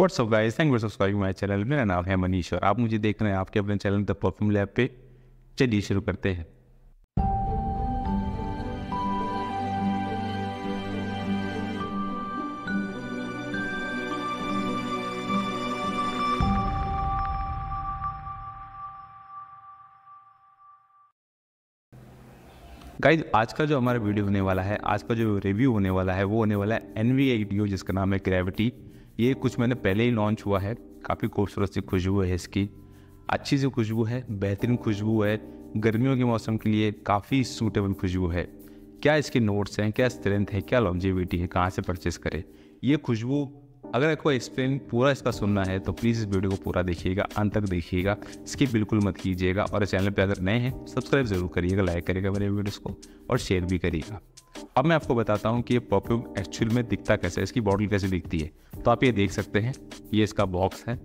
What's up guys thank you for subscribing my channel मेरा नाम है मनीष और आप मुझे देख रहे हैं आपके अपने चैनल द परफ्यूम लैब पे। चलिए शुरू करते हैं। गाइज़ आज का जो हमारा वीडियो होने वाला है, आज का जो रिव्यू होने वाला है, वो होने वाला है एन वी जिसका नाम है ग्रेविटी ये कुछ मैंने पहले ही लॉन्च हुआ है। काफ़ी खूबसूरत सी खुशबू है इसकी। अच्छी सी खुशबू है, बेहतरीन खुशबू है। गर्मियों के मौसम के लिए काफ़ी सूटेबल खुशबू है। क्या इसके नोट्स हैं? क्या स्ट्रेंथ है? क्या लॉन्जिविटी है? कहाँ से परचेस करें? ये खुशबू, अगर आपको एक्सप्लेन पूरा इसका सुनना है तो प्लीज़ इस वीडियो को पूरा देखिएगा, अंत तक देखिएगा। इसकी बिल्कुल मत कीजिएगा। और चैनल पे अगर नए हैं सब्सक्राइब ज़रूर करिएगा लाइक करिएगा मेरे वीडियोस को और शेयर भी करिएगा। अब मैं आपको बताता हूँ कि ये परफ्यूम एक्चुअल में दिखता कैसे है, इसकी बॉटल कैसे दिखती है। तो आप ये देख सकते हैं, ये इसका बॉक्स है।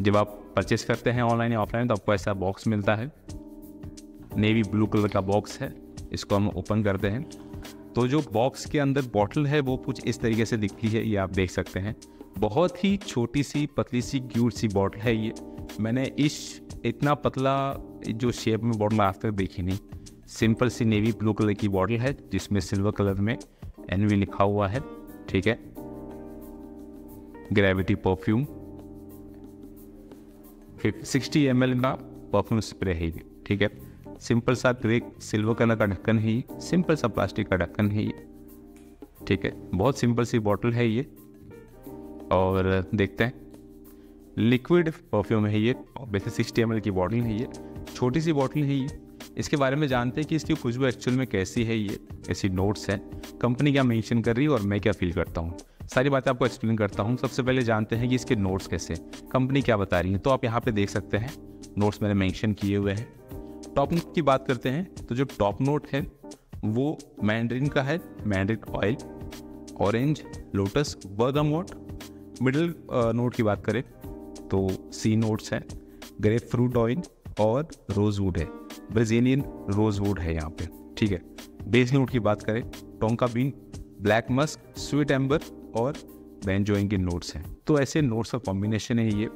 जब आप परचेस करते हैं ऑनलाइन या ऑफलाइन तो आपको ऐसा बॉक्स मिलता है। नेवी ब्लू कलर का बॉक्स है, इसको हम ओपन करते हैं। तो जो बॉक्स के अंदर बॉटल है, वो कुछ इस तरीके से दिखती है, ये आप देख सकते हैं। बहुत ही छोटी सी, पतली सी क्यूट सी बॉटल है ये। मैंने इस, इतना पतला जो शेप में बॉटल आज तक देखी नहीं। सिंपल सी नेवी ब्लू कलर की बॉटल है, जिसमें सिल्वर कलर में एनवी लिखा हुआ है, ठीक है? ग्रेविटी परफ्यूम सिक्सटी एम का परफ्यूम स्प्रे है ये, ठीक है? सिंपल सा ग्रे सिल्वर कलर का ढक्कन है ये सिंपल सा प्लास्टिक का ढक्कन है ये, ठीक है? बहुत सिंपल सी बॉटल है ये। और देखते हैं। लिक्विड परफ्यूम है ये वैसे सिक्सटी एम की बॉटल है ये। छोटी सी बॉटल है ये। इसके बारे में जानते हैं कि इसकी खुशबू एक्चुअल में कैसी है ये, ऐसी नोट्स हैं। कंपनी क्या मेंशन कर रही है और मैं क्या फील करता हूँ? सारी बातें आपको एक्सप्लेन करता हूँ। सबसे पहले जानते हैं कि इसके नोट्स कैसे कंपनी क्या बता रही है? तो आप यहाँ पे देख सकते हैं। नोट्स मैंने मेंशन किए हुए हैं। टॉप नोट की बात करते हैं। तो जो टॉप नोट है, वो मैंड्रिन का है। Mandarin oil orange lotus bergamot middle note की बात करें तो सी नोट्स हैं। ग्रेप फ्रूट ऑयल और रोजवुड है। ब्राजीलियन रोजवुड है यहाँ पे, ठीक है? बेस नोट की बात करें tonka bean black musk sweet amber और बेंजोइंग के नोट्स हैं। तो ऐसे नोट्स का कॉम्बिनेशन है ये।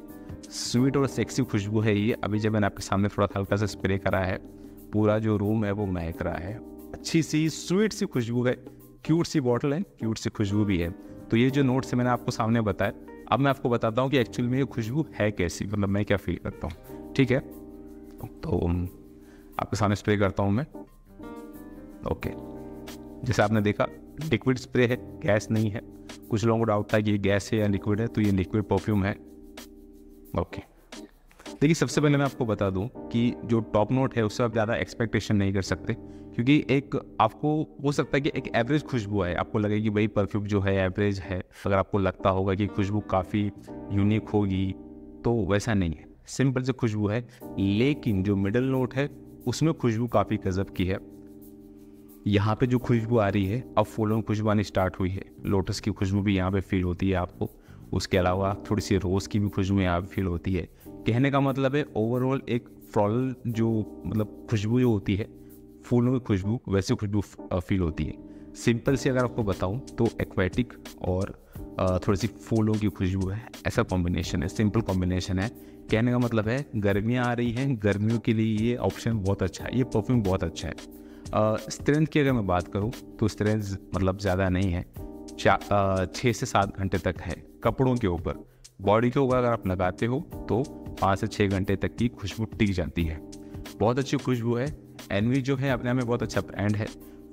स्वीट और सेक्सी खुशबू है ये। अभी जब मैंने आपके सामने थोड़ा हल्का सा स्प्रे करा है, पूरा जो रूम है वो महक रहा है। अच्छी सी स्वीट सी खुशबू है। क्यूट सी बॉटल है क्यूट सी खुशबू भी है। तो ये जो नोट्स है मैंने आपको सामने बताया अब मैं आपको बताता हूँ कि एक्चुअल में ये खुशबू है कैसी मतलब मैं क्या फील करता हूँ, ठीक है? तो आपके सामने स्प्रे करता हूँ मैं। ओके जैसे आपने देखा लिक्विड स्प्रे है गैस नहीं है। कुछ लोगों को डाउट था कि ये गैस है या लिक्विड है तो ये लिक्विड परफ्यूम है। ओके देखिए, सबसे पहले मैं आपको बता दूँ कि जो टॉप नोट है, उससे आप ज़्यादा एक्सपेक्टेशन नहीं कर सकते। क्योंकि एक, आपको, हो सकता है कि एक एवरेज खुशबू है आपको लगे कि भाई परफ्यूम जो है एवरेज है। अगर आपको लगता होगा कि खुशबू काफ़ी यूनिक होगी तो वैसा नहीं है। सिंपल से खुशबू है, लेकिन जो मिडल नोट है उसमें खुशबू काफ़ी गज़ब की है। यहाँ पे जो खुशबू आ रही है, अब फूलों में खुशबू आनी स्टार्ट हुई है। लोटस की खुशबू भी यहाँ पे फील होती है आपको। उसके अलावा थोड़ी सी रोज़ की भी खुशबू यहाँ पे फील होती है। कहने का मतलब है ओवरऑल एक फ्रॉल जो मतलब खुशबू जो होती है, फूलों की खुशबू, वैसे खुशबू फील होती है। सिंपल से अगर आपको बताऊँ तो एक्वेटिक और थोड़ी सी फूलों की खुशबू है। ऐसा कॉम्बिनेशन है सिंपल कॉम्बिनेशन है। कहने का मतलब है, गर्मियाँ आ रही हैं, गर्मियों के लिए ये ऑप्शन बहुत अच्छा है, ये परफ्यूम बहुत अच्छा है। स्ट्रेंथ की अगर मैं बात करूँ तो स्ट्रेंथ मतलब ज़्यादा नहीं है छः से सात घंटे तक है, कपड़ों के ऊपर। बॉडी के ऊपर अगर आप लगाते हो तो पाँच से छः घंटे तक की खुशबू टिक जाती है। बहुत अच्छी खुशबू है एनवी जो है अपने आप में बहुत अच्छा ब्रांड है।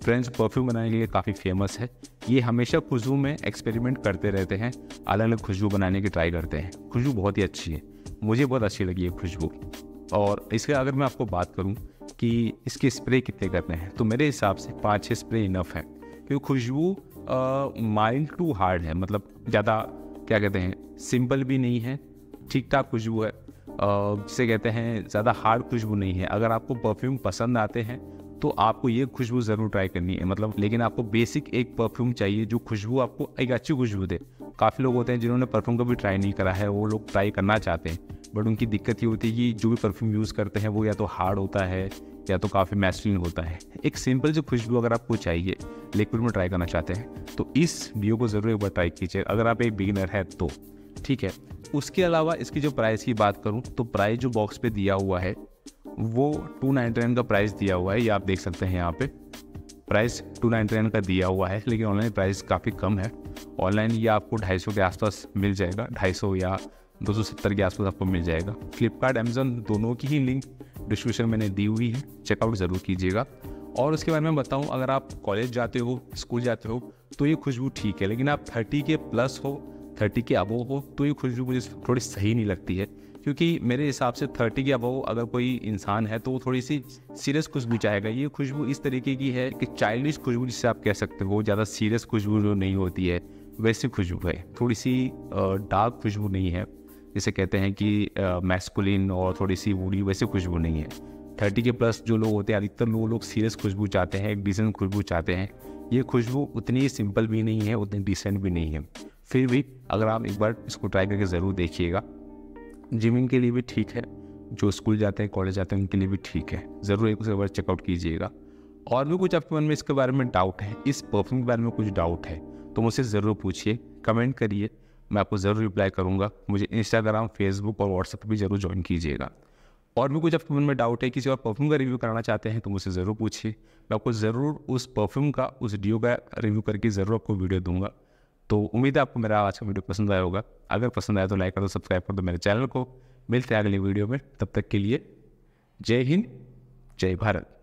फ्रेंच परफ्यूम बनाने के लिए काफ़ी फ़ेमस है। ये हमेशा खुशबू में एक्सपेरिमेंट करते रहते हैं अलग अलग खुशबू बनाने की ट्राई करते हैं। खुशबू बहुत ही अच्छी है। मुझे बहुत अच्छी लगी है खुशबू। और इसके अगर मैं आपको बात करूँ कि इसके स्प्रे कितने करने हैं तो मेरे हिसाब से पाँच छः स्प्रे इनफ है। क्योंकि खुशबू माइल्ड टू हार्ड है मतलब ज़्यादा, क्या कहते हैं सिंपल भी नहीं है ठीक ठाक खुशबू है। जिसे कहते हैं, ज़्यादा हार्ड खुशबू नहीं है। अगर आपको परफ्यूम पसंद आते हैं तो आपको ये खुशबू ज़रूर ट्राई करनी है मतलब लेकिन आपको बेसिक एक परफ्यूम चाहिए जो खुशबू आपको एक अच्छी खुशबू दे। काफ़ी लोग होते हैं जिन्होंने परफ्यूम कभी ट्राई नहीं करा है, वो लोग ट्राई करना चाहते हैं बट उनकी दिक्कत ये होती है कि जो भी परफ्यूम यूज़ करते हैं वो या तो हार्ड होता है या तो काफ़ी मैस्ट्रीन होता है। एक सिंपल जो खुशबू अगर आपको चाहिए लिक्विड में ट्राई करना चाहते हैं तो इस डिओ को ज़रूर एक बार ट्राई कीजिए, अगर आप एक बिगिनर है तो ठीक है। उसके अलावा इसकी जो प्राइस की बात करूँ तो प्राइस जो बॉक्स पे दिया हुआ है वो टू नाइन्टी नाइन का प्राइस दिया हुआ है, ये आप देख सकते हैं यहाँ पे। प्राइस टू नाइन्टी नाइन का दिया हुआ है, लेकिन ऑनलाइन प्राइस काफ़ी कम है। ऑनलाइन ये आपको ढाई सौ के आसपास मिल जाएगा, ढाई सौ या दो सौ सत्तर के आसपास आपको मिल जाएगा। फ्लिपकार्ट अमेजोन दोनों की ही लिंक डिस्क्रिप्शन मैंने दी हुई है चेकआउट ज़रूर कीजिएगा। और उसके बारे में बताऊँ, अगर आप कॉलेज जाते हो स्कूल जाते हो तो ये खुशबू ठीक है, लेकिन आप थर्टी के प्लस हो थर्टी के अबो हो तो ये खुशबू मुझे थोड़ी सही नहीं लगती है। क्योंकि मेरे हिसाब से थर्टी के अबव अगर कोई इंसान है तो वो थोड़ी सी सीरियस खुशबू चाहेगा। ये खुशबू इस तरीके की है कि चाइल्डिश खुशबू जिससे आप कह सकते हो, ज़्यादा सीरियस खुशबू जो नहीं होती है, वैसी खुशबू है। थोड़ी सी डार्क खुशबू नहीं है। जिसे कहते हैं कि मैस्कुलिन और थोड़ी सी वूडी वैसी खुशबू नहीं है। थर्टी के प्लस जो लोग होते हैं, अधिकतर लोग लोग सीरियस खुशबू चाहते हैं, एक डिसेंट खुशबू चाहते हैं। ये खुशबू उतनी सिंपल भी नहीं है, उतनी डिसेंट भी नहीं है। फिर भी अगर आप एक बार इसको ट्राई करके ज़रूर देखिएगा। जिमिंग के लिए भी ठीक है, जो स्कूल जाते हैं, कॉलेज जाते हैं, उनके लिए भी ठीक है। ज़रूर एक बार चेकआउट कीजिएगा। और भी कुछ आपके मन में इसके बारे में डाउट है, इस परफ्यूम के बारे में कुछ डाउट है तो मुझसे ज़रूर पूछिए कमेंट करिए, मैं आपको ज़रूर रिप्लाई करूँगा। मुझे इंस्टाग्राम फेसबुक और व्हाट्सएप पर भी ज़रूर ज्वाइन कीजिएगा। और भी कुछ आपके मन में डाउट है, किसी और परफ्यूम का रिव्यू कराना चाहते हैं तो मुझसे ज़रूर पूछिए। मैं आपको ज़रूर उस परफ्यूम का, उस डिओ का रिव्यू करके ज़रूर आपको वीडियो दूँगा। तो उम्मीद है आपको मेरा आज का वीडियो पसंद आया होगा। अगर पसंद आया तो लाइक कर दो सब्सक्राइब कर दो मेरे चैनल को। मिलते हैं अगली वीडियो में। तब तक के लिए जय हिंद, जय भारत।